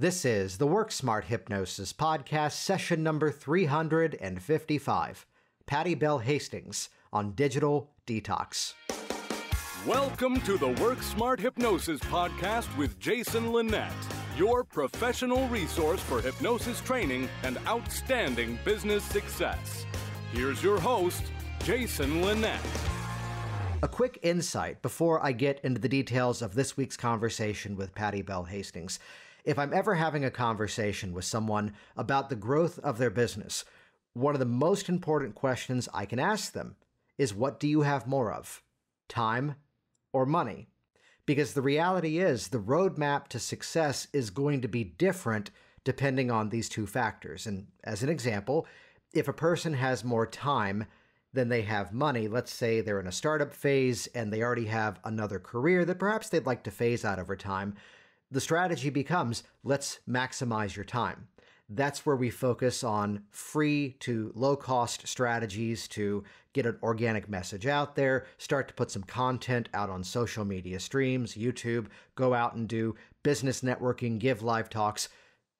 This is the Work Smart Hypnosis Podcast, session number 355. Pattie Belle Hastings on digital detox. Welcome to the Work Smart Hypnosis Podcast with Jason Linett, your professional resource for hypnosis training and outstanding business success. Here's your host, Jason Linett. A quick insight before I get into the details of this week's conversation with Pattie Belle Hastings. If I'm ever having a conversation with someone about the growth of their business, one of the most important questions I can ask them is what do you have more of? Time or money? Because the reality is the roadmap to success is going to be different depending on these two factors. And as an example, if a person has more time than they have money, let's say they're in a startup phase and they already have another career that perhaps they'd like to phase out over time, the strategy becomes let's maximize your time. That's where we focus on free to low cost strategies to get an organic message out there, start to put some content out on social media streams, YouTube, go out and do business networking, give live talks.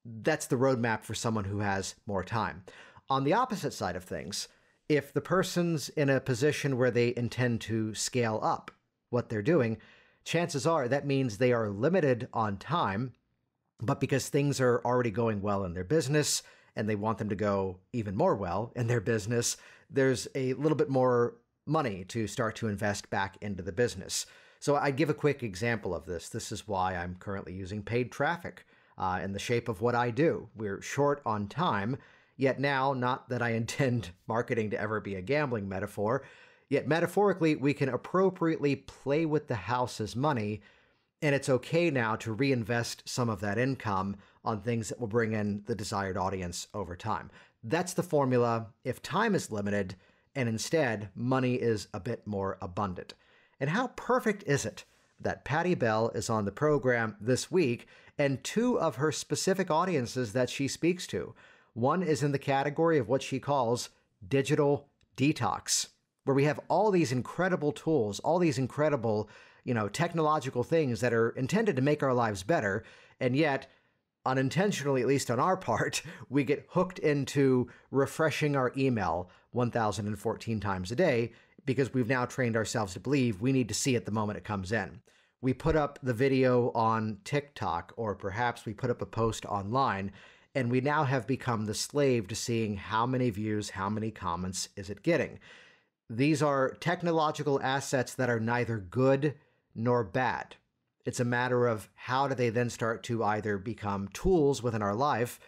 That's the roadmap for someone who has more time. On the opposite side of things, if the person's in a position where they intend to scale up what they're doing, chances are that means they are limited on time, but because things are already going well in their business and they want them to go even more well in their business, there's a little bit more money to start to invest back into the business. So I give a quick example of this. This is why I'm currently using paid traffic uh, in the shape of what I do. We're short on time, yet now, not that I intend marketing to ever be a gambling metaphor, Yet metaphorically, we can appropriately play with the house's money, and it's okay now to reinvest some of that income on things that will bring in the desired audience over time. That's the formula if time is limited and instead money is a bit more abundant. And how perfect is it that Pattie Belle is on the program this week and two of her specific audiences that she speaks to? One is in the category of what she calls digital detox where we have all these incredible tools, all these incredible, you know, technological things that are intended to make our lives better, and yet unintentionally, at least on our part, we get hooked into refreshing our email 1014 times a day because we've now trained ourselves to believe we need to see it the moment it comes in. We put up the video on TikTok, or perhaps we put up a post online, and we now have become the slave to seeing how many views, how many comments is it getting. These are technological assets that are neither good nor bad. It's a matter of how do they then start to either become tools within our life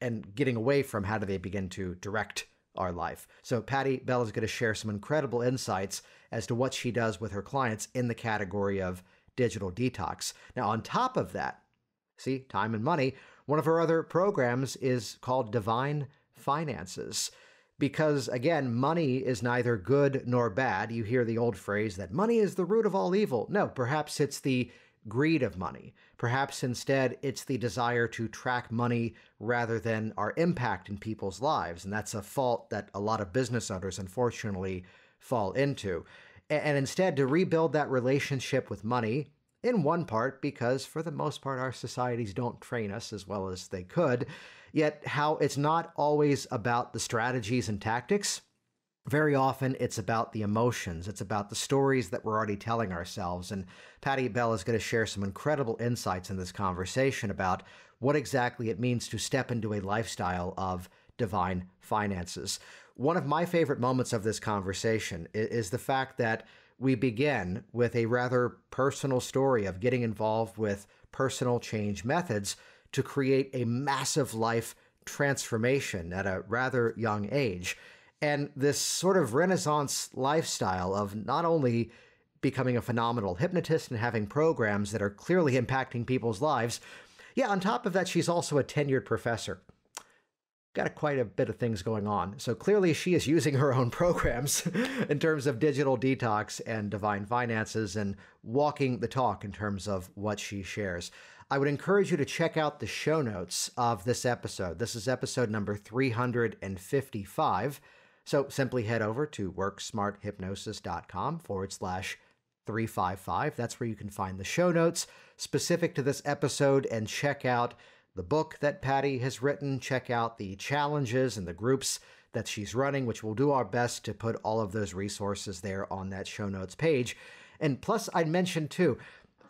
and getting away from how do they begin to direct our life. So Pattie Belle is going to share some incredible insights as to what she does with her clients in the category of digital detox. Now, on top of that, see, time and money, one of her other programs is called Divine Finances because again, money is neither good nor bad. You hear the old phrase that money is the root of all evil. No, perhaps it's the greed of money. Perhaps instead it's the desire to track money rather than our impact in people's lives. And that's a fault that a lot of business owners unfortunately fall into. And instead, to rebuild that relationship with money, in one part because, for the most part, our societies don't train us as well as they could. Yet, how it's not always about the strategies and tactics. Very often, it's about the emotions. It's about the stories that we're already telling ourselves. And Pattie Belle is going to share some incredible insights in this conversation about what exactly it means to step into a lifestyle of divine finances. One of my favorite moments of this conversation is the fact that we begin with a rather personal story of getting involved with personal change methods to create a massive life transformation at a rather young age. And this sort of Renaissance lifestyle of not only becoming a phenomenal hypnotist and having programs that are clearly impacting people's lives, yeah, on top of that, she's also a tenured professor got quite a bit of things going on. So clearly, she is using her own programs in terms of digital detox and divine finances and walking the talk in terms of what she shares. I would encourage you to check out the show notes of this episode. This is episode number 355. So simply head over to worksmarthypnosis.com forward slash 355. That's where you can find the show notes specific to this episode and check out the book that Pattie has written, check out the challenges and the groups that she's running, which we'll do our best to put all of those resources there on that show notes page. And plus, I'd mention too,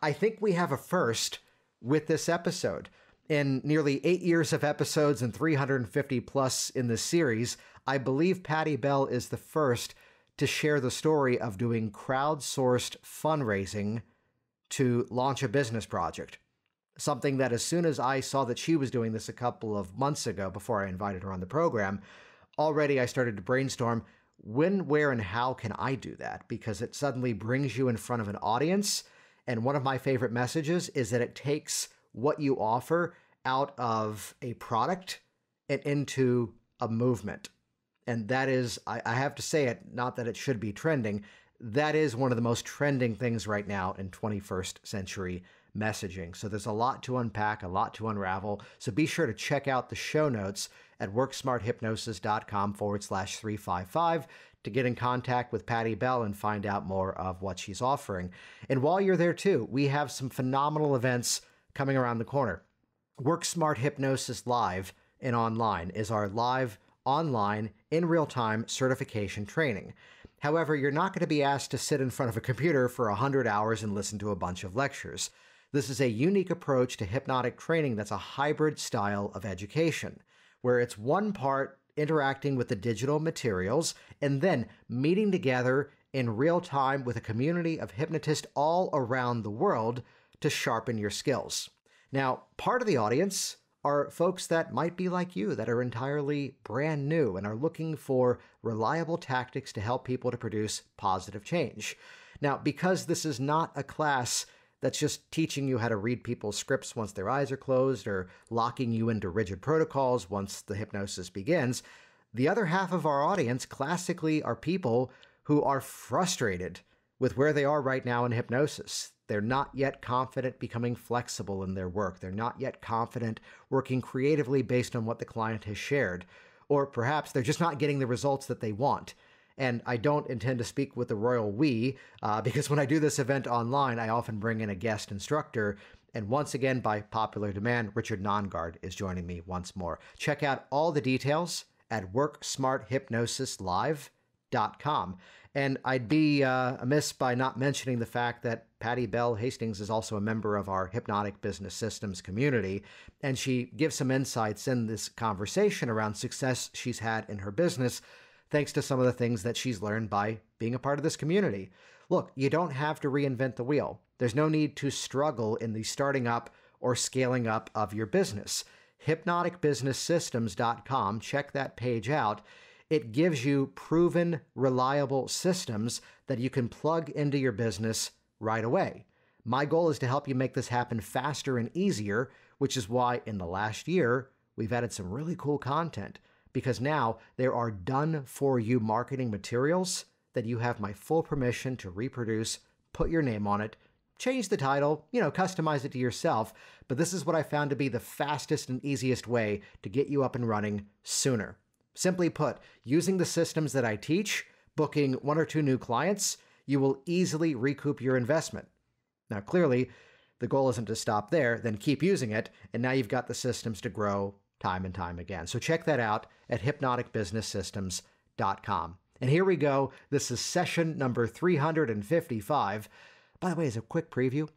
I think we have a first with this episode. In nearly eight years of episodes and 350 plus in this series, I believe Pattie Belle is the first to share the story of doing crowdsourced fundraising to launch a business project. Something that, as soon as I saw that she was doing this a couple of months ago before I invited her on the program, already I started to brainstorm when, where, and how can I do that? Because it suddenly brings you in front of an audience. And one of my favorite messages is that it takes what you offer out of a product and into a movement. And that is, I, I have to say it, not that it should be trending, that is one of the most trending things right now in 21st century messaging. So there's a lot to unpack, a lot to unravel. So be sure to check out the show notes at worksmarthypnosis.com forward slash 355 to get in contact with Pattie Belle and find out more of what she's offering. And while you're there too, we have some phenomenal events coming around the corner. Work Smart Hypnosis Live and Online is our live, online, in real time certification training. However, you're not going to be asked to sit in front of a computer for 100 hours and listen to a bunch of lectures. This is a unique approach to hypnotic training that's a hybrid style of education, where it's one part interacting with the digital materials and then meeting together in real time with a community of hypnotists all around the world to sharpen your skills. Now, part of the audience are folks that might be like you, that are entirely brand new and are looking for reliable tactics to help people to produce positive change. Now, because this is not a class that's just teaching you how to read people's scripts once their eyes are closed or locking you into rigid protocols once the hypnosis begins, the other half of our audience classically are people who are frustrated with where they are right now in hypnosis. They're not yet confident becoming flexible in their work. They're not yet confident working creatively based on what the client has shared. Or perhaps they're just not getting the results that they want. And I don't intend to speak with the royal we, uh, because when I do this event online, I often bring in a guest instructor. And once again, by popular demand, Richard Nongard is joining me once more. Check out all the details at WorkSmartHypnosisLive.com. And I'd be uh, amiss by not mentioning the fact that Pattie Belle Hastings is also a member of our Hypnotic Business Systems community, and she gives some insights in this conversation around success she's had in her business, thanks to some of the things that she's learned by being a part of this community. Look, you don't have to reinvent the wheel. There's no need to struggle in the starting up or scaling up of your business. HypnoticBusinessSystems.com, check that page out it gives you proven, reliable systems that you can plug into your business right away. My goal is to help you make this happen faster and easier, which is why in the last year, we've added some really cool content because now there are done for you marketing materials that you have my full permission to reproduce, put your name on it, change the title, you know, customize it to yourself. But this is what I found to be the fastest and easiest way to get you up and running sooner. Simply put, using the systems that I teach, booking one or two new clients, you will easily recoup your investment. Now, clearly, the goal isn't to stop there, then keep using it, and now you've got the systems to grow time and time again. So check that out at hypnoticbusinesssystems.com. And here we go. This is session number 355. By the way, as a quick preview,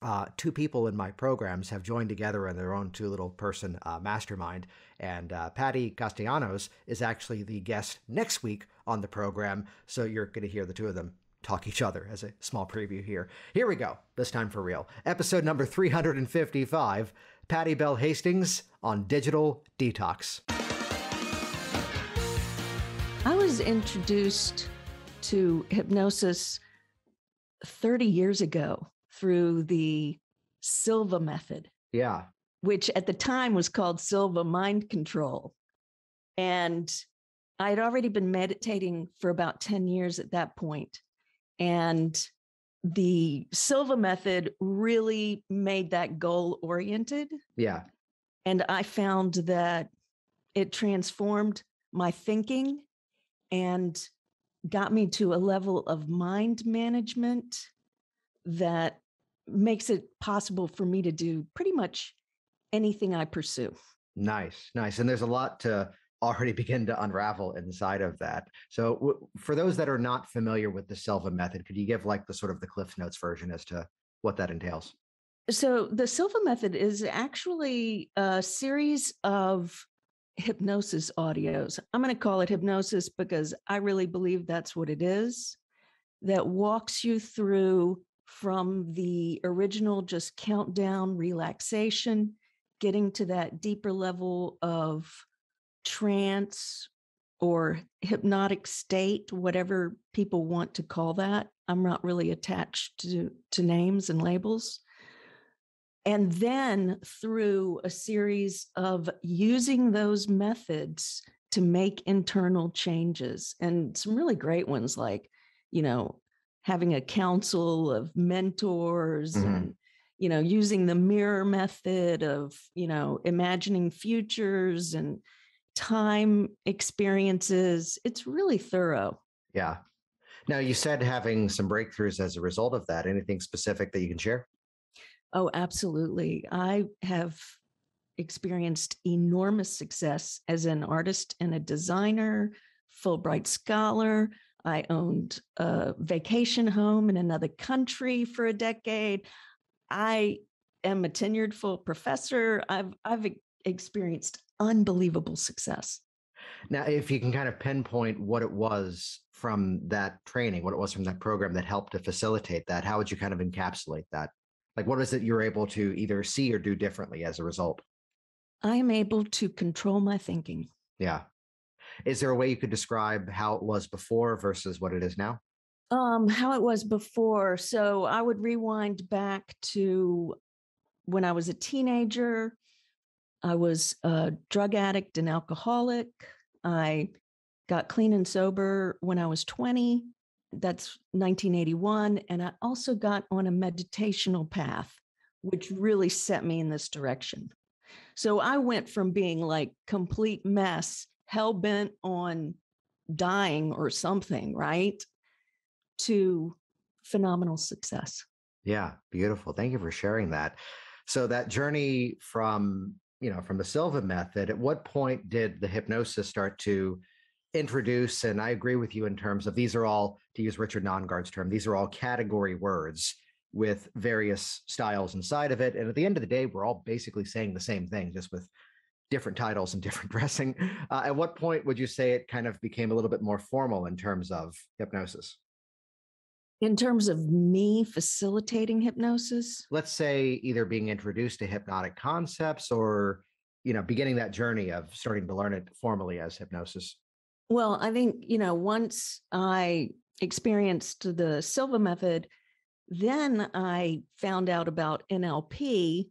uh, two people in my programs have joined together in their own two little person uh, mastermind. And uh, Patty Castellanos is actually the guest next week on the program. So you're going to hear the two of them talk each other as a small preview here. Here we go, this time for real. Episode number 355 Pattie Belle Hastings on Digital Detox. I was introduced to hypnosis 30 years ago through the Silva method. Yeah. Which at the time was called Silva mind control. And I had already been meditating for about 10 years at that point. And the Silva method really made that goal oriented. Yeah. And I found that it transformed my thinking and got me to a level of mind management that makes it possible for me to do pretty much anything I pursue. Nice, nice. And there's a lot to already begin to unravel inside of that. So, w- for those that are not familiar with the Silva method, could you give like the sort of the Cliff Notes version as to what that entails? So, the Silva method is actually a series of hypnosis audios. I'm going to call it hypnosis because I really believe that's what it is that walks you through from the original just countdown relaxation, getting to that deeper level of trance or hypnotic state, whatever people want to call that. I'm not really attached to, to names and labels. And then through a series of using those methods to make internal changes and some really great ones like, you know, having a council of mentors mm-hmm. and you know using the mirror method of you know imagining futures and time experiences it's really thorough. Yeah. Now you said having some breakthroughs as a result of that anything specific that you can share? Oh absolutely. I have experienced enormous success as an artist and a designer fulbright scholar. I owned a vacation home in another country for a decade. I am a tenured full professor. I've I've experienced unbelievable success. Now, if you can kind of pinpoint what it was from that training, what it was from that program that helped to facilitate that, how would you kind of encapsulate that? Like, what is it you're able to either see or do differently as a result? I am able to control my thinking. Yeah. Is there a way you could describe how it was before versus what it is now? Um, how it was before. So I would rewind back to when I was a teenager. I was a drug addict and alcoholic. I got clean and sober when I was 20. That's 1981. And I also got on a meditational path, which really set me in this direction. So I went from being like complete mess hell bent on dying or something, right? To phenomenal success. Yeah, beautiful. Thank you for sharing that. So that journey from, you know, from the Silva method, at what point did the hypnosis start to introduce and I agree with you in terms of these are all to use Richard Nongard's term, these are all category words with various styles inside of it and at the end of the day we're all basically saying the same thing just with different titles and different dressing. Uh, at what point would you say it kind of became a little bit more formal in terms of hypnosis? In terms of me facilitating hypnosis? Let's say either being introduced to hypnotic concepts or, you know, beginning that journey of starting to learn it formally as hypnosis. Well, I think, you know, once I experienced the Silva method, then I found out about NLP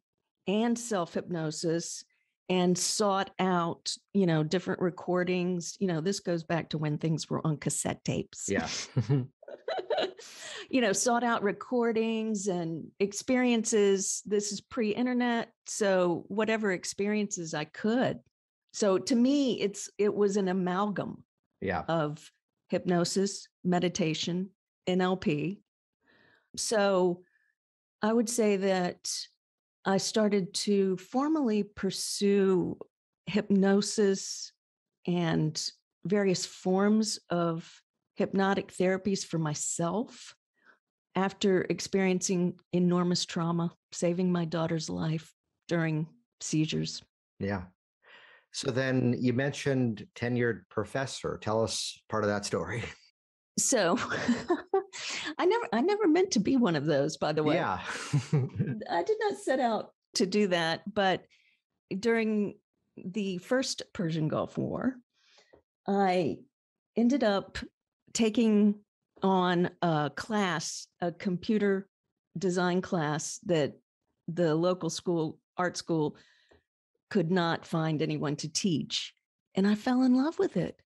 and self hypnosis and sought out, you know, different recordings. You know, this goes back to when things were on cassette tapes. Yeah. you know, sought out recordings and experiences. This is pre internet. So, whatever experiences I could. So, to me, it's, it was an amalgam yeah. of hypnosis, meditation, NLP. So, I would say that I started to formally pursue hypnosis and various forms of hypnotic therapies for myself after experiencing enormous trauma, saving my daughter's life during seizures. Yeah. So then you mentioned tenured professor. Tell us part of that story. So I never I never meant to be one of those, by the way. Yeah. I did not set out to do that, but during the first Persian Gulf War, I ended up taking on a class, a computer design class that the local school, art school, could not find anyone to teach. And I fell in love with it.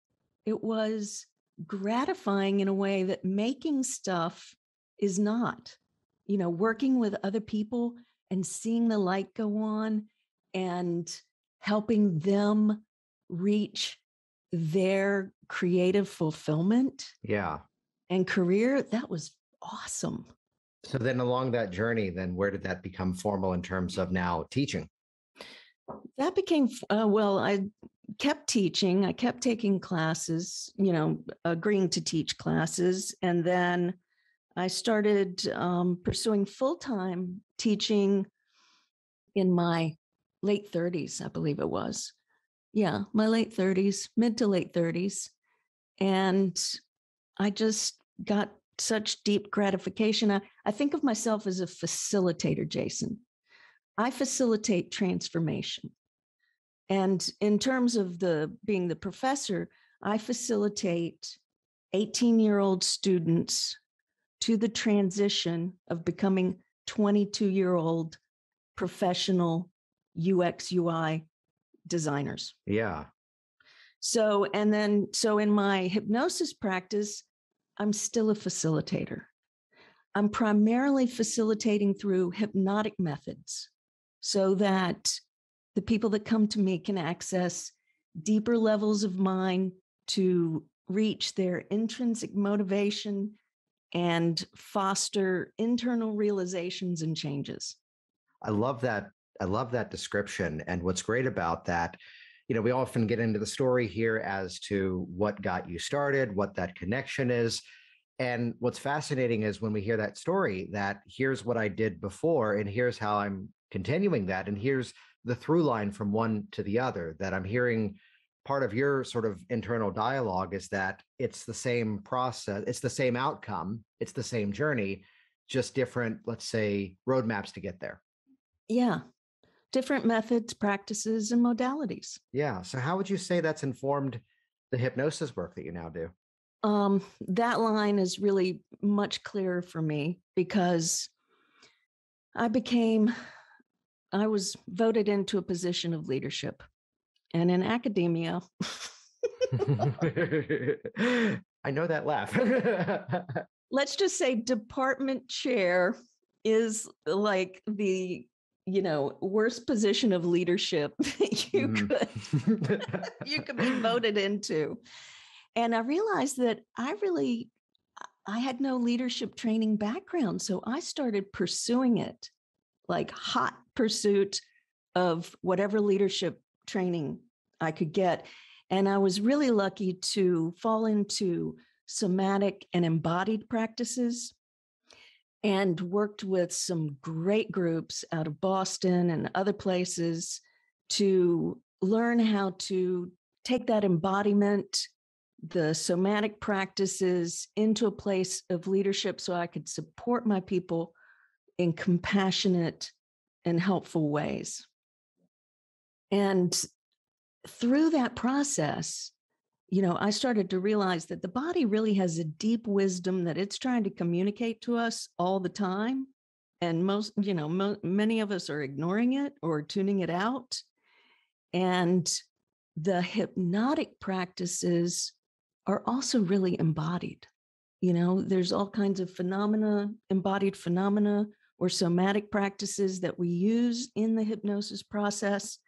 It was gratifying in a way that making stuff is not. You know, working with other people and seeing the light go on and helping them reach their creative fulfillment. Yeah. And career, that was awesome. So then along that journey, then where did that become formal in terms of now teaching? That became, uh, well, I kept teaching. I kept taking classes, you know, agreeing to teach classes. And then I started um, pursuing full time teaching in my late 30s, I believe it was. Yeah, my late 30s, mid to late 30s. And I just got such deep gratification. I, I think of myself as a facilitator, Jason. I facilitate transformation. And in terms of the being the professor, I facilitate 18 year old students to the transition of becoming 22 year old professional UX UI designers. Yeah. So, and then, so in my hypnosis practice, I'm still a facilitator. I'm primarily facilitating through hypnotic methods so that the people that come to me can access deeper levels of mind to reach their intrinsic motivation and foster internal realizations and changes. I love that. I love that description. And what's great about that, you know, we often get into the story here as to what got you started, what that connection is. And what's fascinating is when we hear that story that here's what I did before, and here's how I'm continuing that. And here's the through line from one to the other that I'm hearing part of your sort of internal dialogue is that it's the same process, it's the same outcome, it's the same journey, just different, let's say, roadmaps to get there. Yeah. Different methods, practices, and modalities. Yeah. So, how would you say that's informed the hypnosis work that you now do? Um, that line is really much clearer for me because I became, I was voted into a position of leadership and in academia. I know that laugh. Let's just say department chair is like the you know worst position of leadership you mm. could you could be voted into and i realized that i really i had no leadership training background so i started pursuing it like hot pursuit of whatever leadership training I could get. And I was really lucky to fall into somatic and embodied practices and worked with some great groups out of Boston and other places to learn how to take that embodiment, the somatic practices into a place of leadership so I could support my people in compassionate and helpful ways. And through that process, you know, I started to realize that the body really has a deep wisdom that it's trying to communicate to us all the time. And most, you know, mo- many of us are ignoring it or tuning it out. And the hypnotic practices are also really embodied. You know, there's all kinds of phenomena, embodied phenomena or somatic practices that we use in the hypnosis process.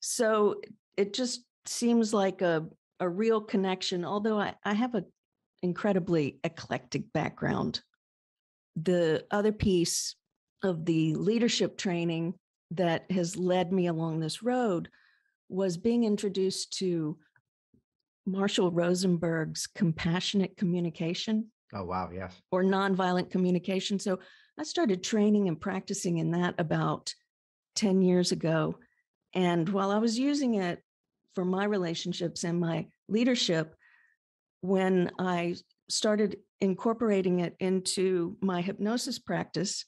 So it just seems like a, a real connection, although I, I have an incredibly eclectic background. The other piece of the leadership training that has led me along this road was being introduced to Marshall Rosenberg's compassionate communication. Oh, wow. Yes. Or nonviolent communication. So I started training and practicing in that about 10 years ago. And while I was using it for my relationships and my leadership, when I started incorporating it into my hypnosis practice,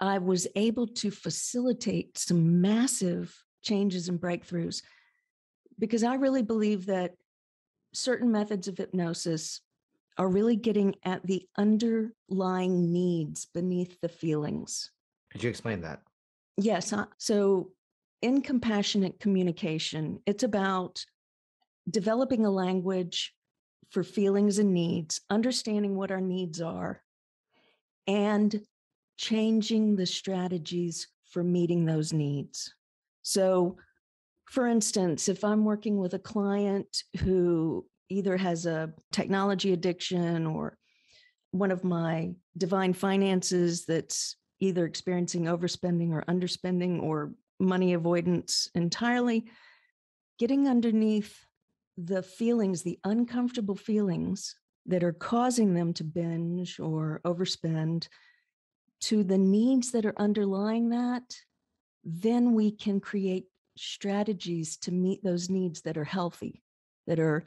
I was able to facilitate some massive changes and breakthroughs because I really believe that certain methods of hypnosis are really getting at the underlying needs beneath the feelings. Could you explain that? Yes. So in compassionate communication, it's about developing a language for feelings and needs, understanding what our needs are, and changing the strategies for meeting those needs. So, for instance, if I'm working with a client who either has a technology addiction or one of my divine finances that's either experiencing overspending or underspending or money avoidance entirely, getting underneath the feelings, the uncomfortable feelings that are causing them to binge or overspend to the needs that are underlying that, then we can create strategies to meet those needs that are healthy, that are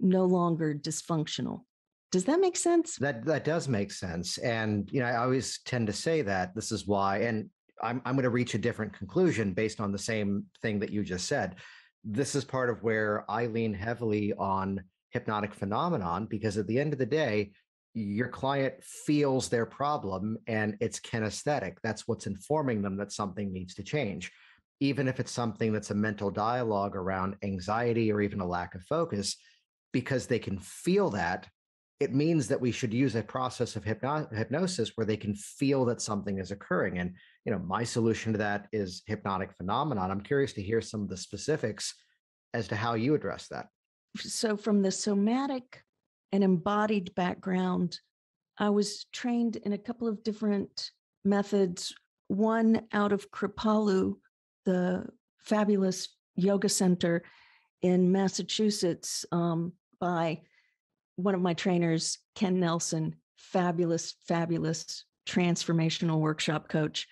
no longer dysfunctional. Does that make sense? That that does make sense. And you know, I always tend to say that this is why and I'm I'm going to reach a different conclusion based on the same thing that you just said. This is part of where I lean heavily on hypnotic phenomenon because at the end of the day, your client feels their problem and it's kinesthetic. That's what's informing them that something needs to change. Even if it's something that's a mental dialogue around anxiety or even a lack of focus, because they can feel that, it means that we should use a process of hypno- hypnosis where they can feel that something is occurring. And, you know, my solution to that is hypnotic phenomenon. I'm curious to hear some of the specifics as to how you address that. So, from the somatic and embodied background, I was trained in a couple of different methods. One out of Kripalu, the fabulous yoga center in Massachusetts, um, by one of my trainers, Ken Nelson, fabulous, fabulous transformational workshop coach.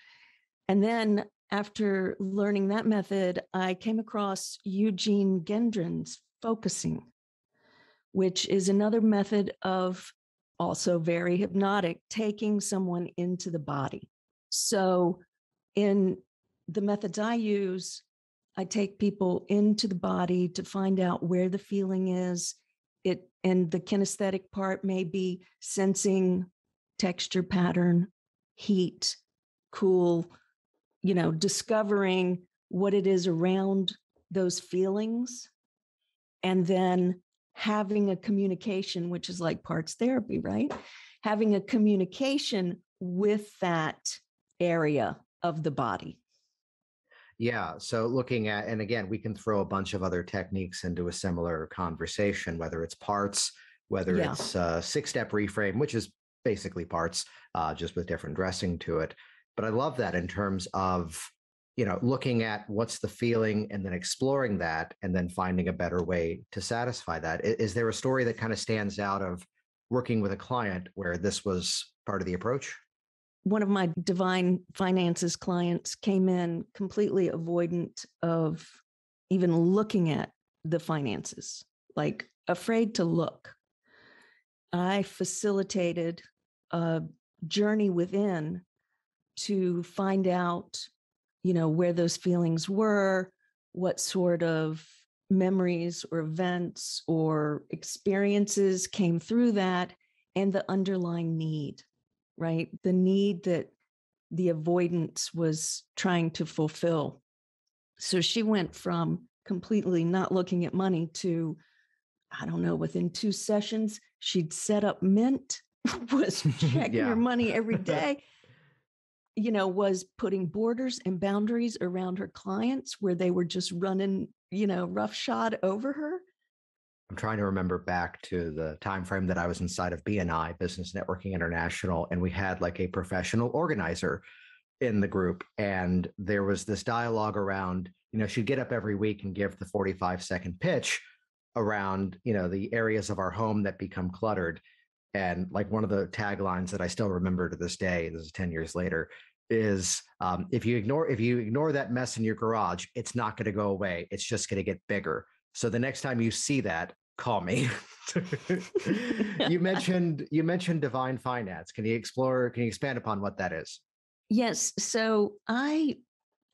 And then after learning that method, I came across Eugene Gendlin's focusing, which is another method of also very hypnotic, taking someone into the body. So, in the methods I use, I take people into the body to find out where the feeling is it and the kinesthetic part may be sensing texture pattern heat cool you know discovering what it is around those feelings and then having a communication which is like parts therapy right having a communication with that area of the body yeah. So looking at, and again, we can throw a bunch of other techniques into a similar conversation, whether it's parts, whether yeah. it's uh, six step reframe, which is basically parts, uh, just with different dressing to it. But I love that in terms of, you know, looking at what's the feeling and then exploring that and then finding a better way to satisfy that. Is, there a story that kind of stands out of working with a client where this was part of the approach? one of my divine finances clients came in completely avoidant of even looking at the finances, like afraid to look. I facilitated a journey within to find out, you know, where those feelings were, what sort of memories or events or experiences came through that, and the underlying need right? The need that the avoidance was trying to fulfill. So she went from completely not looking at money to, I don't know, within two sessions, she'd set up Mint, was checking yeah. her money every day. You know, was putting borders and boundaries around her clients where they were just running, you know, roughshod over her. I'm trying to remember back to the time frame that I was inside of BNI, Business Networking International, and we had like a professional organizer in the group. And there was this dialogue around, you know, she'd get up every week and give the 45 second pitch around, you know, the areas of our home that become cluttered. And like one of the taglines that I still remember to this day, this is 10 years later, is um, if you ignore if you ignore that mess in your garage, it's not going to go away. It's just going to get bigger. So the next time you see that, call me. you mentioned you mentioned divine finance. Can you explore? Can you expand upon what that is? Yes. So I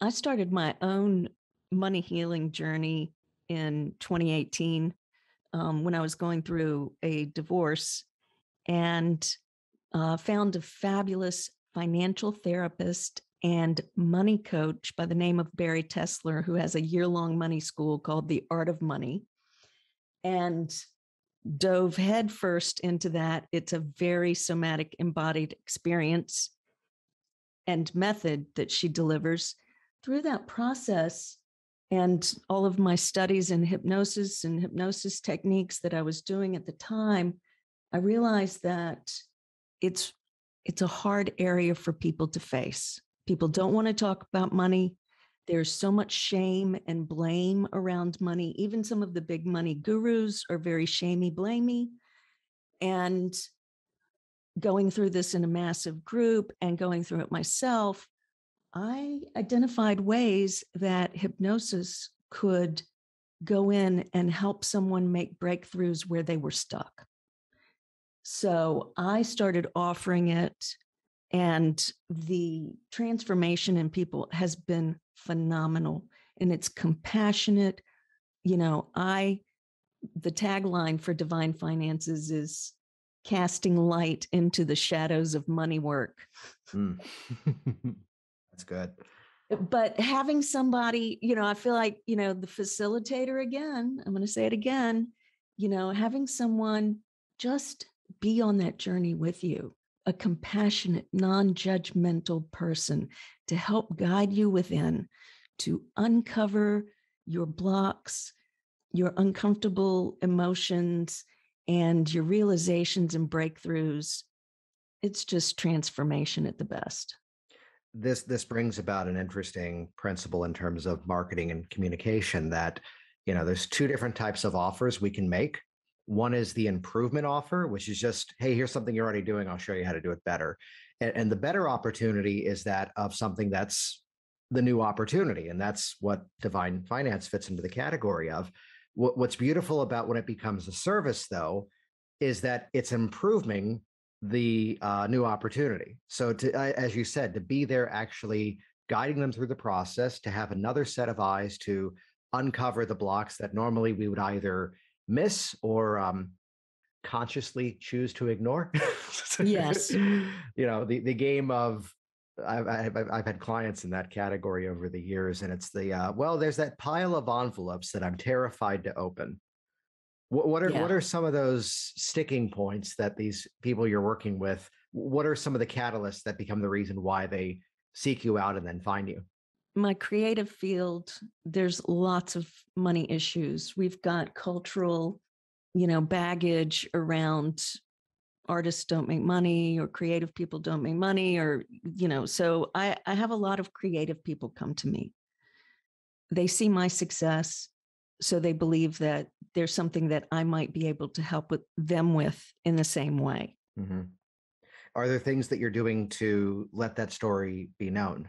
I started my own money healing journey in 2018 um, when I was going through a divorce and uh, found a fabulous financial therapist and money coach by the name of Bari Tessler, who has a year long money school called The Art of Money and dove headfirst into that. It's a very somatic embodied experience and method that she delivers through that process and all of my studies in hypnosis and hypnosis techniques that I was doing at the time, I realized that it's it's a hard area for people to face. People don't want to talk about money. there's so much shame and blame around money. Even some of the big money gurus are very shamey, blamey. And going through this in a massive group and going through it myself, I identified ways that hypnosis could go in and help someone make breakthroughs where they were stuck. So I started offering it, and the transformation in people has been phenomenal. And it's compassionate. You know, I, the tagline for Divine Finances is casting light into the shadows of money work. Mm. That's good. But having somebody, you know, I feel like, you know, the facilitator again, I'm going to say it again, you know, having someone just be on that journey with you, a compassionate, non judgmental person to help guide you within, to uncover your blocks, your uncomfortable emotions, and your realizations and breakthroughs. It's just transformation at the best this this brings about an interesting principle in terms of marketing and communication that you know there's two different types of offers we can make one is the improvement offer, which is just, hey, here's something you're already doing. I'll show you how to do it better. And, and the better opportunity is that of something that's the new opportunity. And that's what divine finance fits into the category of. What, what's beautiful about when it becomes a service, though, is that it's improving the uh, new opportunity. So, to, as you said, to be there actually guiding them through the process, to have another set of eyes to uncover the blocks that normally we would either miss or um, consciously choose to ignore. yes. you know, the, the game of, I've, I've, I've had clients in that category over the years, and it's the, uh, well, there's that pile of envelopes that I'm terrified to open. What, what are yeah. what are some of those sticking points that these people you're working with? What are some of the catalysts that become the reason why they seek you out and then find you? My creative field, there's lots of money issues. We've got cultural, you know, baggage around artists don't make money or creative people don't make money or you know so i i have a lot of creative people come to me they see my success so they believe that there's something that i might be able to help with them with in the same way mm-hmm. are there things that you're doing to let that story be known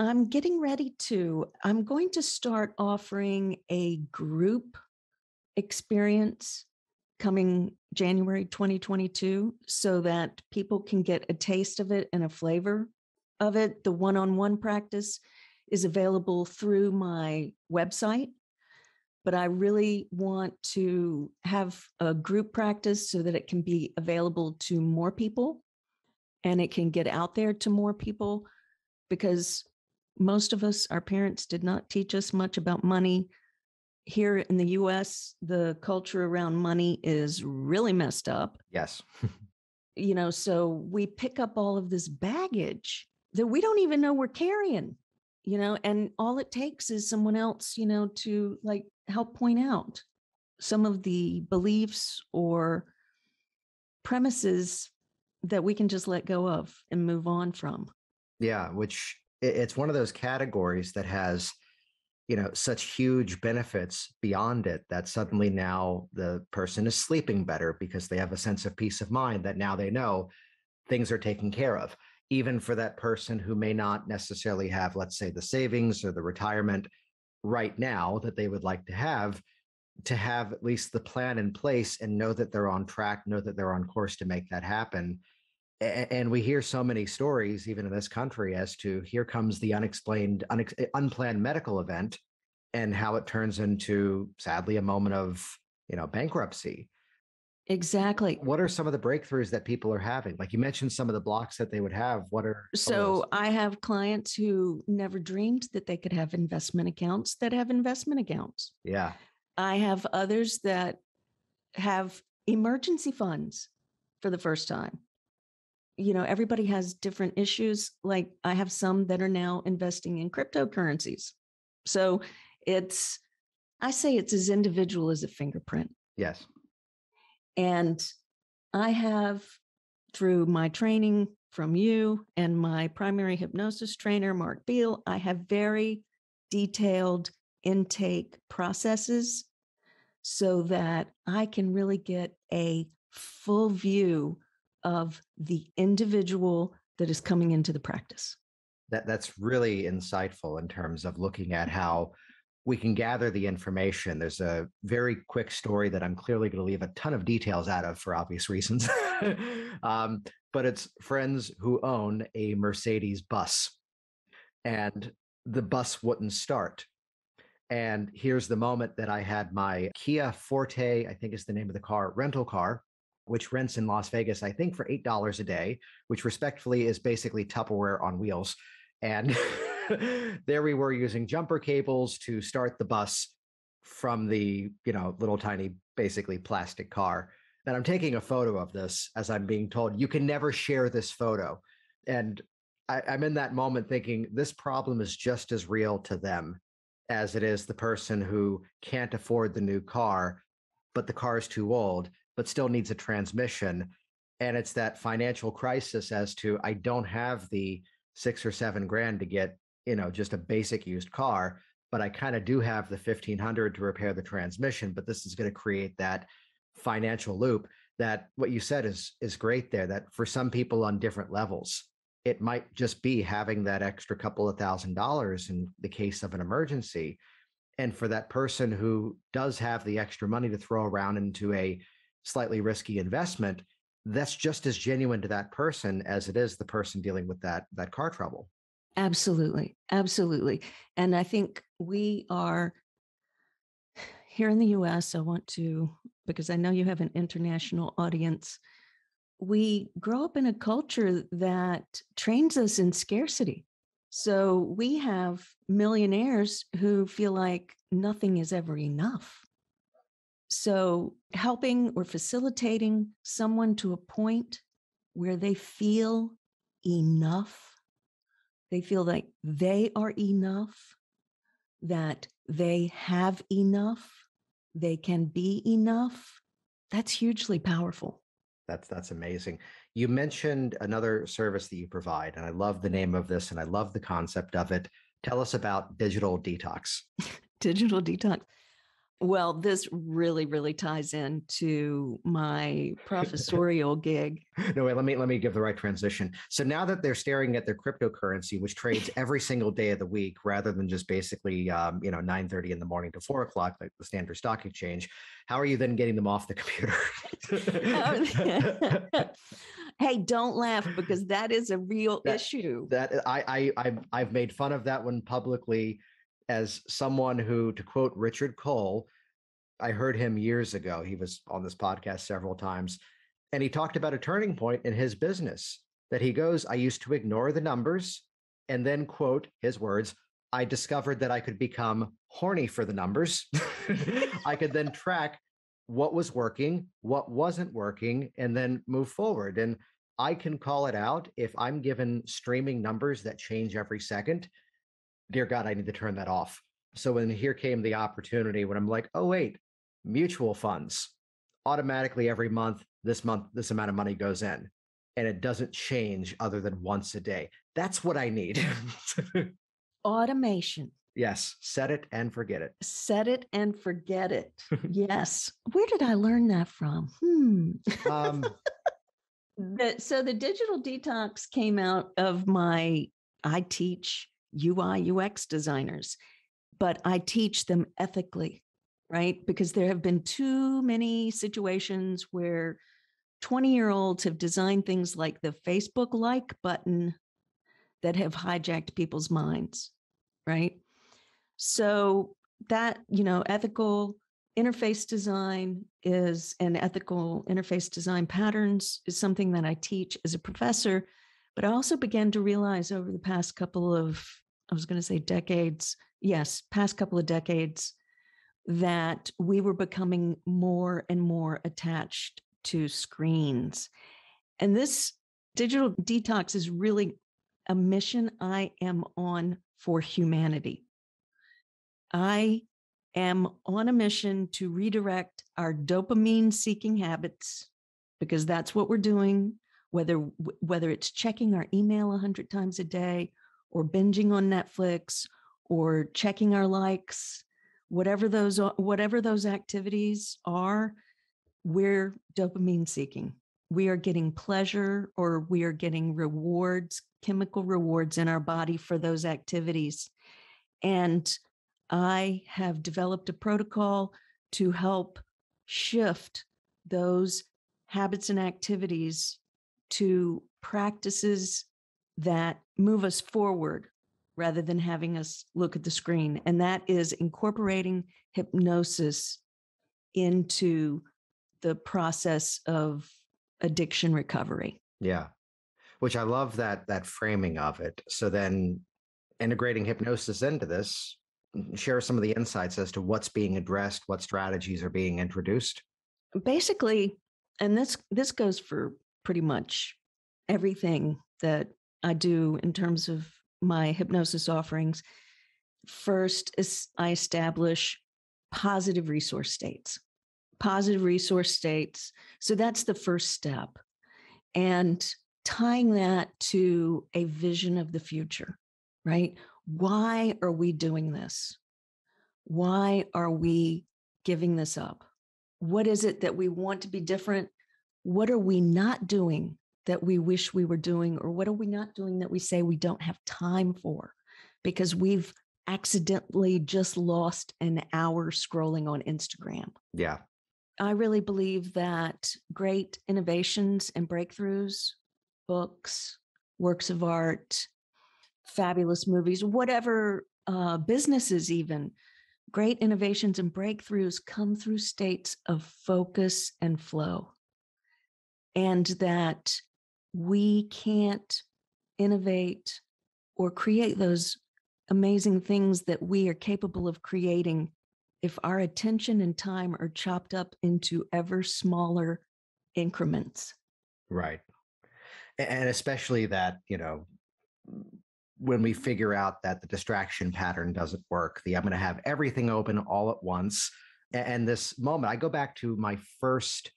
I'm getting ready to, I'm going to start offering a group experience coming January 2022 so that people can get a taste of it and a flavor of it. The one on one practice is available through my website, but I really want to have a group practice so that it can be available to more people and it can get out there to more people because most of us, our parents did not teach us much about money. Here in the US, the culture around money is really messed up. Yes. you know, so we pick up all of this baggage that we don't even know we're carrying, you know, and all it takes is someone else, you know, to like help point out some of the beliefs or premises that we can just let go of and move on from. Yeah, which it's one of those categories that has you know such huge benefits beyond it that suddenly now the person is sleeping better because they have a sense of peace of mind that now they know things are taken care of. Even for that person who may not necessarily have let's say the savings or the retirement right now that they would like to have to have at least the plan in place and know that they're on track know that they're on course to make that happen and we hear so many stories even in this country as to here comes the unexplained unex- eh, unplanned medical event and how it turns into sadly a moment of you know bankruptcy. Exactly. What are some of the breakthroughs that people are having? Like you mentioned some of the blocks that they would have. What are so i have clients who never dreamed that they could have investment accounts that have investment accounts. Yeah. I have others that have emergency funds for the first time you know, everybody has different issues. Like I have some that are now investing in cryptocurrencies. So it's, I say it's as individual as a fingerprint. Yes. And I have, through my training from you and my primary hypnosis trainer, Mark Beal, I have very detailed intake processes so that I can really get a full view of the individual that is coming into the practice. That that's really insightful in terms of looking at how we can gather the information. There's a very quick story that I'm clearly going to leave a ton of details out of for obvious reasons. um, but it's friends who own a Mercedes bus, and the bus wouldn't start. And here's the moment that I had my Kia Forte, I think is the name of the car, rental car, which rents in Las Vegas, I think for $8 a day, which respectfully is basically Tupperware on wheels. And there we were using jumper cables to start the bus from the, you know, little tiny, basically plastic car. And I'm taking a photo of this as I'm being told, you can never share this photo. And I, I'm in that moment thinking this problem is just as real to them as it is the person who can't afford the new car, but the car is too old, but still needs a transmission. And it's that financial crisis as to I don't have the six or seven grand to get you know just a basic used car but i kind of do have the 1500 to repair the transmission but this is going to create that financial loop that what you said is is great there that for some people on different levels it might just be having that extra couple of thousand dollars in the case of an emergency and for that person who does have the extra money to throw around into a slightly risky investment that's just as genuine to that person as it is the person dealing with that that car trouble Absolutely. Absolutely. And I think we are here in the US. I want to, because I know you have an international audience, we grow up in a culture that trains us in scarcity. So we have millionaires who feel like nothing is ever enough. So helping or facilitating someone to a point where they feel enough they feel like they are enough, that they have enough, they can be enough. That's hugely powerful. That's that's amazing. You mentioned another service that you provide, and I love the name of this and I love the concept of it. Tell us about digital detox. digital detox. Well, this really, really ties into my professorial gig. No, wait, let me let me give the right transition. So now that they're staring at their cryptocurrency, which trades every single day of the week, rather than just basically um, you know nine thirty in the morning to four o'clock like the standard stock exchange, how are you then getting them off the computer? hey, don't laugh because that is a real that, issue. That I I I've made fun of that one publicly as someone who, to quote Richard Cole, I heard him years ago. He was on this podcast several times, and he talked about a turning point in his business that he goes, I used to ignore the numbers and then, quote his words, I discovered that I could become horny for the numbers. I could then track what was working, what wasn't working, and then move forward. And I can call it out if I'm given streaming numbers that change every second dear God, I need to turn that off. So when here came the opportunity when I'm like, oh, wait, mutual funds automatically every month, this month, this amount of money goes in and it doesn't change other than once a day. That's what I need. Automation. Yes, set it and forget it. Set it and forget it. yes. Where did I learn that from? Hmm. Um, the, so the digital detox came out of my I teach UI, UX designers, but I teach them ethically, right? Because there have been too many situations where 20 year olds have designed things like the Facebook like button that have hijacked people's minds, right? So that, you know, ethical interface design is and ethical interface design patterns is something that I teach as a professor but I also began to realize over the past couple of, I was going to say decades, yes, past couple of decades, that we were becoming more and more attached to screens. And this digital detox is really a mission I am on for humanity. I am on a mission to redirect our dopamine seeking habits because that's what we're doing whether whether it's checking our email 100 times a day or binging on Netflix or checking our likes, whatever those whatever those activities are, we're dopamine seeking. We are getting pleasure or we are getting rewards, chemical rewards in our body for those activities. And I have developed a protocol to help shift those habits and activities to practices that move us forward rather than having us look at the screen. And that is incorporating hypnosis into the process of addiction recovery. Yeah. Which I love that that framing of it. So then integrating hypnosis into this, mm, share some of the insights as to what's being addressed, what strategies are being introduced. Basically, and this this goes for pretty much everything that I do in terms of my hypnosis offerings. First is I establish positive resource states. Positive resource states. So that's the first step. And tying that to a vision of the future, right? Why are we doing this? Why are we giving this up? What is it that we want to be different? What are we not doing that we wish we were doing? Or what are we not doing that we say we don't have time for because we've accidentally just lost an hour scrolling on Instagram? Yeah. I really believe that great innovations and breakthroughs, books, works of art, fabulous movies, whatever uh, businesses, even great innovations and breakthroughs come through states of focus and flow. And that we can't innovate or create those amazing things that we are capable of creating if our attention and time are chopped up into ever smaller increments. Right. And especially that, you know, mm, when we figure out that the distraction pattern doesn't work, the I'm going to have everything open all at once. And this moment, I go back to my first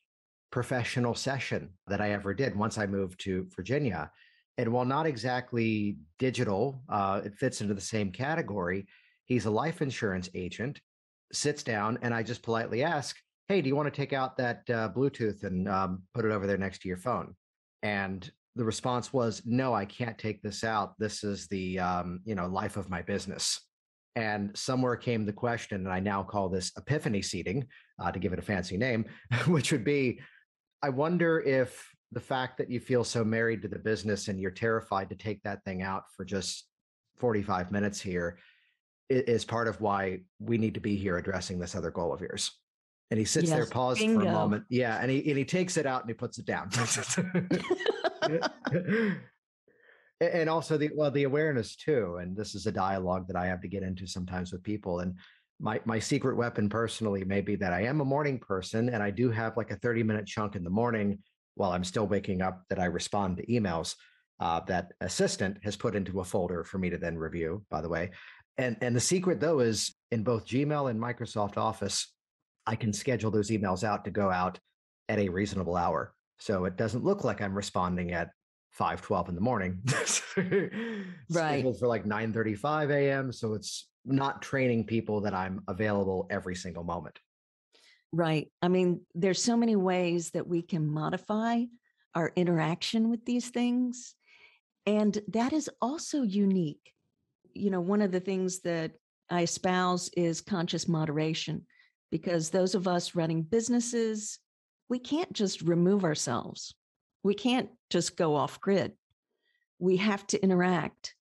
professional session that I ever did once I moved to Virginia. And while not exactly digital, uh, it fits into the same category. He's a life insurance agent, sits down, and I just politely ask, Hey, do you want to take out that uh, Bluetooth and um, put it over there next to your phone? And the response was, No, I can't take this out. This is the um, you know life of my business. And somewhere came the question, and I now call this epiphany seating uh, to give it a fancy name, which would be I wonder if the fact that you feel so married to the business and you're terrified to take that thing out for just 45 minutes here is part of why we need to be here addressing this other goal of yours. And he sits yes, there, paused bingo. for a moment. Yeah. And he, and he takes it out and he puts it down. and also the, well, the awareness too. And this is a dialogue that I have to get into sometimes with people. And my my secret weapon personally may be that I am a morning person and I do have like a 30 minute chunk in the morning while I'm still waking up that I respond to emails uh, that assistant has put into a folder for me to then review, by the way. And and the secret though is in both Gmail and Microsoft Office, I can schedule those emails out to go out at a reasonable hour. So it doesn't look like I'm responding at 512 in the morning. right. Scheduled for like 9:35 a.m. So it's not training people that I'm available every single moment. Right. I mean, there's so many ways that we can modify our interaction with these things. And that is also unique. You know, one of the things that I espouse is conscious moderation, because those of us running businesses, we can't just remove ourselves. We can't just go off grid. We have to interact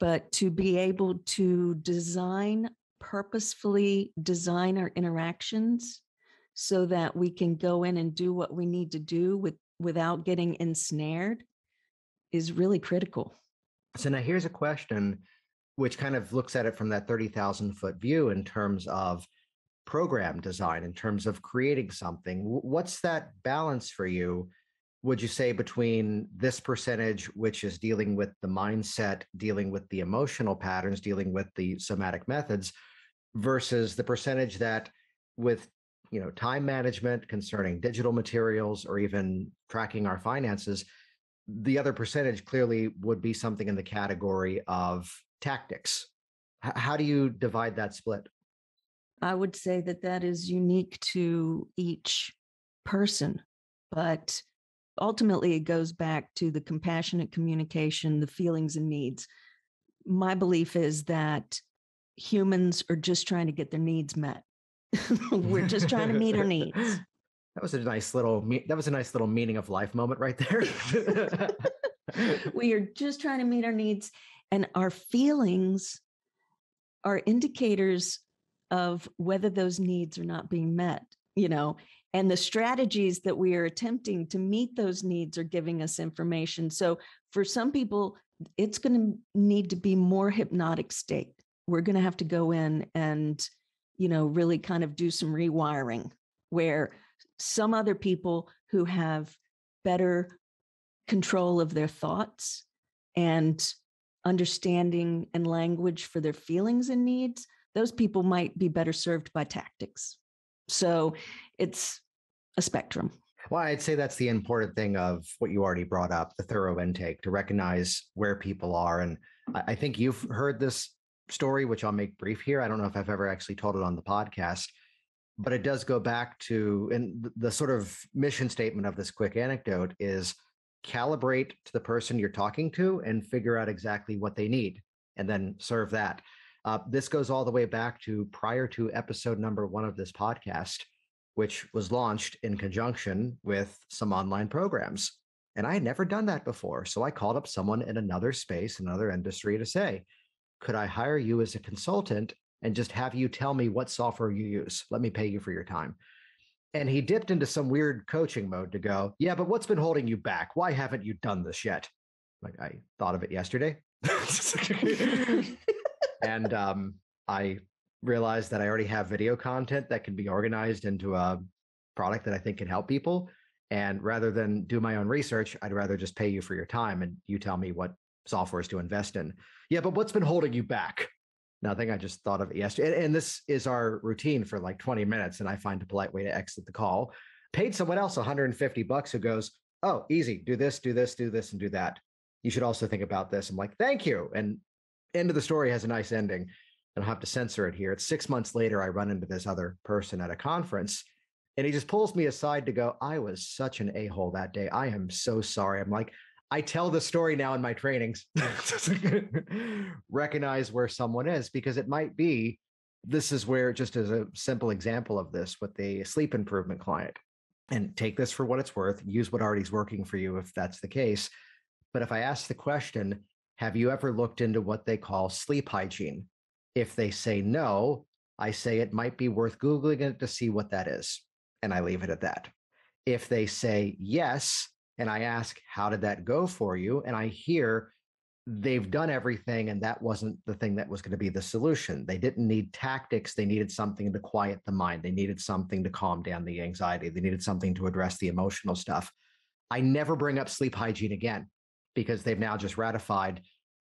but to be able to design purposefully design our interactions so that we can go in and do what we need to do with without getting ensnared is really critical. So now here's a question which kind of looks at it from that 30,000 foot view in terms of program design, in terms of creating something. What's that balance for you would you say between this percentage which is dealing with the mindset dealing with the emotional patterns dealing with the somatic methods versus the percentage that with you know time management concerning digital materials or even tracking our finances the other percentage clearly would be something in the category of tactics H- how do you divide that split? I would say that that is unique to each person, but ultimately it goes back to the compassionate communication, the feelings and needs. My belief is that humans are just trying to get their needs met. We're just trying to meet our needs. That was a nice little that was a nice little meaning of life moment right there. we are just trying to meet our needs and our feelings are indicators of whether those needs are not being met, you know, and the strategies that we are attempting to meet those needs are giving us information. So for some people, it's going to need to be more hypnotic state. We're going to have to go in and, you know, really kind of do some rewiring where some other people who have better control of their thoughts and understanding and language for their feelings and needs, those people might be better served by tactics. So it's a spectrum. Well, I'd say that's the important thing of what you already brought up the thorough intake to recognize where people are. And I think you've heard this story, which I'll make brief here. I don't know if I've ever actually told it on the podcast, but it does go back to, and the sort of mission statement of this quick anecdote is calibrate to the person you're talking to and figure out exactly what they need and then serve that. Uh, this goes all the way back to prior to episode number one of this podcast, which was launched in conjunction with some online programs. And I had never done that before. So I called up someone in another space, another industry to say, could I hire you as a consultant and just have you tell me what software you use? Let me pay you for your time. And he dipped into some weird coaching mode to go, yeah, but what's been holding you back? Why haven't you done this yet? Like I thought of it yesterday. and um, I realized that I already have video content that can be organized into a product that I think can help people. And rather than do my own research, I'd rather just pay you for your time and you tell me what softwares to invest in. Yeah, but what's been holding you back? Nothing. I just thought of it yesterday. And, and this is our routine for like 20 minutes. And I find a polite way to exit the call. Paid someone else 150 bucks who goes, Oh, easy, do this, do this, do this, and do that. You should also think about this. I'm like, thank you. And end of the story has a nice ending. I don't have to censor it here. It's six months later, I run into this other person at a conference and he just pulls me aside to go, I was such an a hole that day. I am so sorry. I'm like, I tell the story now in my trainings. Recognize where someone is because it might be this is where, just as a simple example of this with the sleep improvement client, and take this for what it's worth, use what already is working for you if that's the case. But if I ask the question, have you ever looked into what they call sleep hygiene? If they say no, I say it might be worth Googling it to see what that is. And I leave it at that. If they say yes, and I ask, how did that go for you? And I hear they've done everything and that wasn't the thing that was going to be the solution. They didn't need tactics. They needed something to quiet the mind. They needed something to calm down the anxiety. They needed something to address the emotional stuff. I never bring up sleep hygiene again because they've now just ratified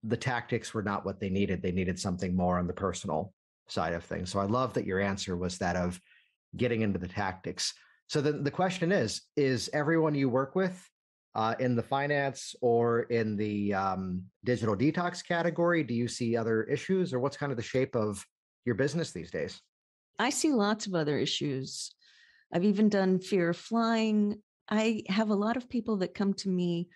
the tactics were not what they needed. They needed something more on the personal side of things. So I love that your answer was that of getting into the tactics. So then the question is: Is everyone you work with uh, in the finance or in the um, digital detox category? Do you see other issues, or what's kind of the shape of your business these days? I see lots of other issues. I've even done fear of flying. I have a lot of people that come to me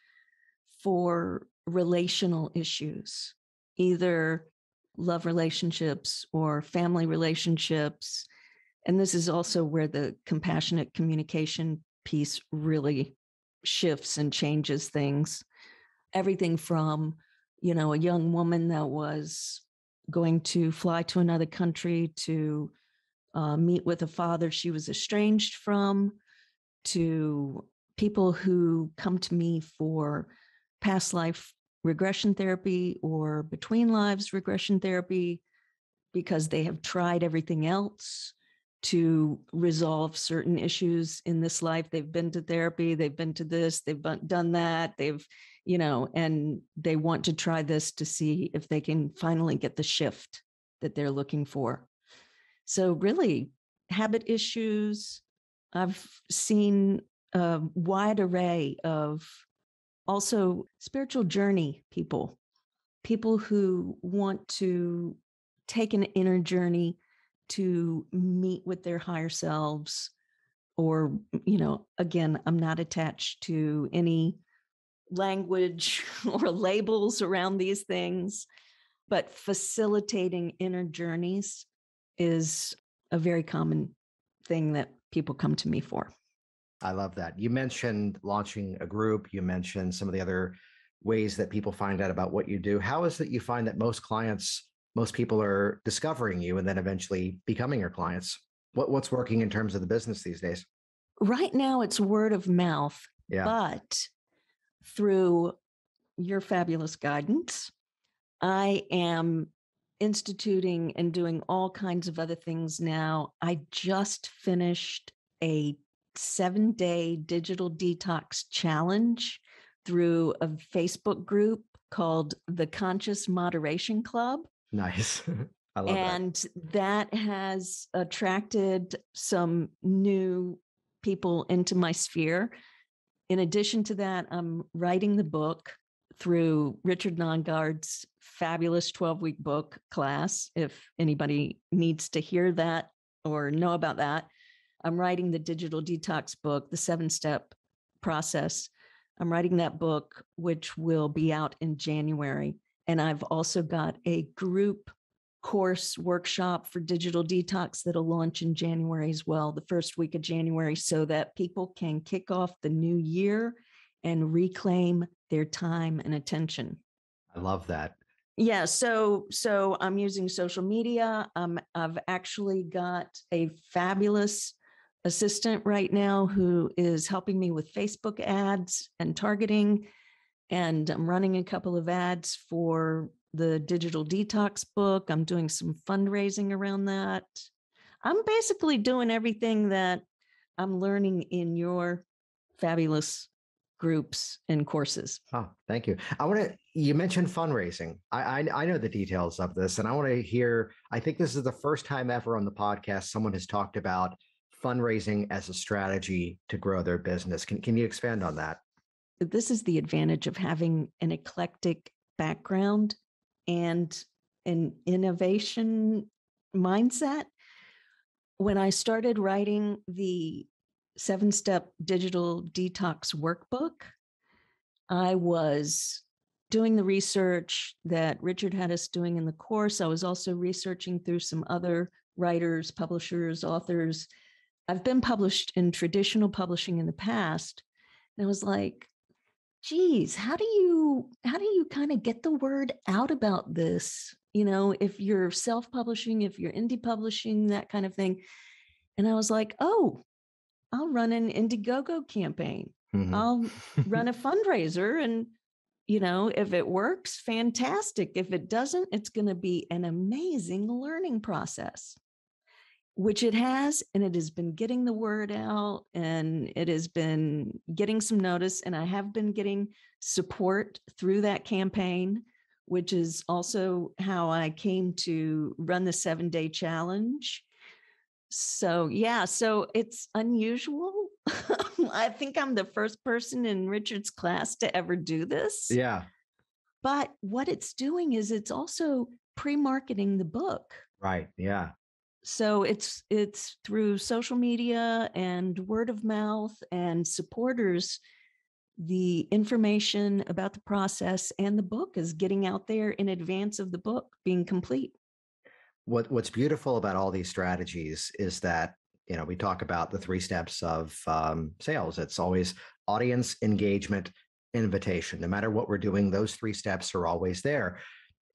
for relational issues, either love relationships or family relationships. And this is also where the compassionate communication piece really shifts and changes things. Everything from, you know, a young woman that was going to fly to another country to uh, meet with a father she was estranged from, to people who come to me for past life regression therapy or between lives regression therapy because they have tried everything else to resolve certain issues in this life. They've been to therapy, they've been to this, they've done that, they've, you know, and they want to try this to see if they can finally get the shift that they're looking for. So, really, habit issues. I've seen a wide array of also spiritual journey people, people who want to take an inner journey to meet with their higher selves or you know again i'm not attached to any language or labels around these things but facilitating inner journeys is a very common thing that people come to me for i love that. You mentioned launching a group you mentioned some of the other ways that people find out about what you do. How is it you find that most clients most people are discovering you and then eventually becoming your clients? What, what's working in terms of the business these days? Right now it's word of mouth yeah. but through your fabulous guidance i am instituting and doing all kinds of other things now. I just finished a seven day digital detox challenge through a facebook group called the conscious moderation club nice I love and that. that has attracted some new people into my sphere. In addition to that, I'm writing the book through Richard Nongard's fabulous 12 week book class. If anybody needs to hear that or know about that, I'm writing the digital detox book, The Seven Step Process. I'm writing that book, which will be out in January. And I've also got a group course workshop for digital detox that'll launch in January as well, the first week of January, so that people can kick off the new year and reclaim their time and attention. I love that. Yeah, so so I'm using social media. Um, I've actually got a fabulous assistant right now who is helping me with Facebook ads and targeting. And I'm running a couple of ads for the digital detox book. I'm doing some fundraising around that. I'm basically doing everything that I'm learning in your fabulous groups and courses. Oh, thank you. I want to. You mentioned fundraising. I, I I know the details of this, and I want to hear. I think this is the first time ever on the podcast someone has talked about fundraising as a strategy to grow their business. Can can you expand on that? This is the advantage of having an eclectic background and an innovation mindset. When I started writing the seven step digital detox workbook, I was doing the research that Richard had us doing in the course. I was also researching through some other writers, publishers, authors. I've been published in traditional publishing in the past. And I was like, geez, how do you how do you kind of get the word out about this? You know, if you're self-publishing, if you're indie publishing, that kind of thing. And I was like, oh, I'll run an Indiegogo campaign. Mm-hmm. I'll run a fundraiser and you know, if it works, fantastic. If it doesn't, it's going to be an amazing learning process which it has, and it has been getting the word out and it has been getting some notice. And I have been getting support through that campaign, which is also how I came to run the seven day challenge. So, yeah, so it's unusual. I think I'm the first person in Richard's class to ever do this. Yeah. But what it's doing is it's also pre marketing the book. Right. Yeah so it's it's through social media and word of mouth and supporters the information about the process and the book is getting out there in advance of the book being complete. What what's beautiful about all these strategies is that you know we talk about the three steps of um, sales. It's always audience engagement invitation. No matter what we're doing those three steps are always there.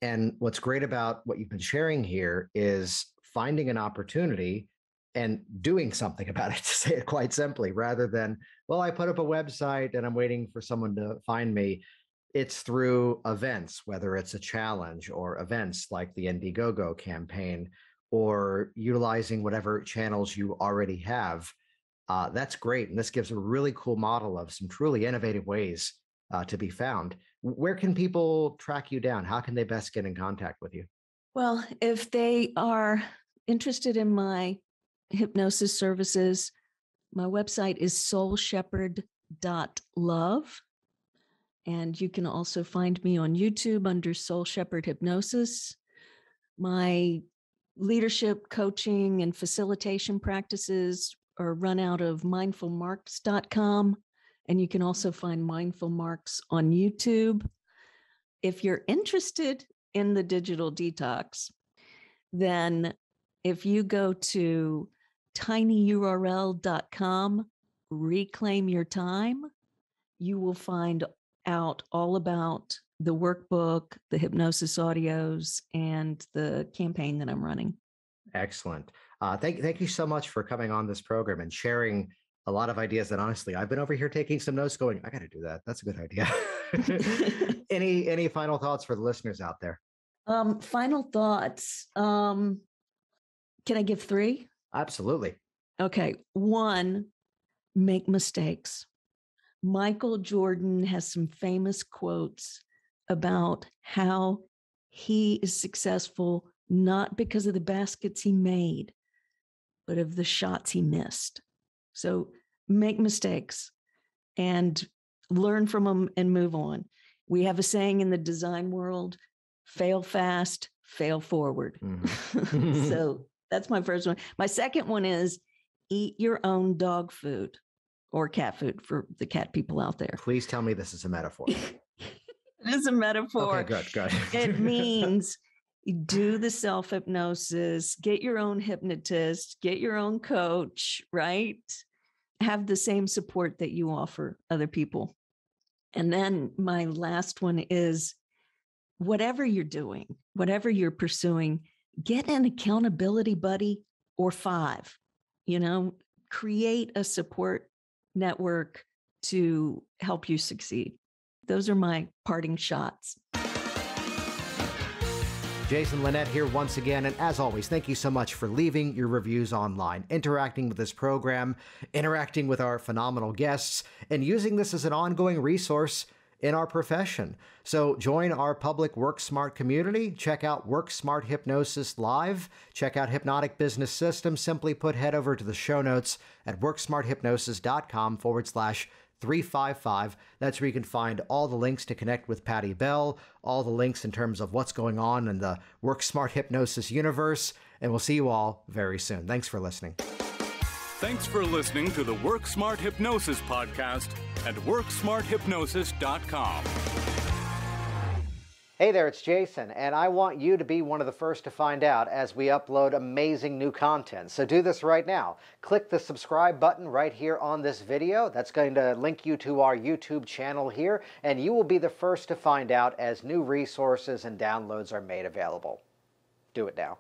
And what's great about what you've been sharing here is finding an opportunity and doing something about it to say it quite simply rather than well i put up a website and i'm waiting for someone to find me. It's through events whether it's a challenge or events like the indiegogo campaign or utilizing whatever channels you already have uh, that's great and this gives a really cool model of some truly innovative ways uh, to be found. Where can people track you down? How can they best get in contact with you? Well if they are interested in my hypnosis services, my website is soulshepherd.love. And you can also find me on YouTube under Soul Shepherd Hypnosis. My leadership coaching and facilitation practices are run out of mindfulmarks.com. And you can also find Mindful Marks on YouTube. If you're interested in the digital detox, then if you go to tinyurl.com, reclaim your time, you will find out all about the workbook, the hypnosis audios, and the campaign that I'm running. Excellent. Uh, thank, thank you so much for coming on this program and sharing a lot of ideas that honestly I've been over here taking some notes going, I got to do that. That's a good idea. any any final thoughts for the listeners out there? Um, final thoughts. Um, can I give three? Absolutely. Okay. One, make mistakes. Michael Jordan has some famous quotes about how he is successful not because of the baskets he made, but of the shots he missed. So make mistakes and learn from them and move on. We have a saying in the design world fail fast, fail forward. Mm-hmm. so that's my first one. My second one is eat your own dog food or cat food for the cat people out there. Please tell me this is a metaphor. it is a metaphor. Okay, good, good. it means do the self hypnosis, get your own hypnotist, get your own coach, right? Have the same support that you offer other people. And then my last one is whatever you're doing, whatever you're pursuing, get an accountability buddy or five. You know, create a support network to help you succeed. Those are my parting shots. Jason Linett here once again. And as always, thank you so much for leaving your reviews online, interacting with this program, interacting with our phenomenal guests, and using this as an ongoing resource in our profession. So join our public Work Smart community. Check out Work Smart Hypnosis Live. Check out Hypnotic Business System. Simply put, head over to the show notes at worksmarthypnosis.com forward slash 355. That's where you can find all the links to connect with Pattie Belle, all the links in terms of what's going on in the Work Smart Hypnosis universe. And we'll see you all very soon. Thanks for listening. Thanks for listening to the Work Smart Hypnosis podcast at WorksmartHypnosis.com. Hey there, it's Jason, and I want you to be one of the first to find out as we upload amazing new content. So do this right now. Click the subscribe button right here on this video. That's going to link you to our YouTube channel here, and you will be the first to find out as new resources and downloads are made available. Do it now.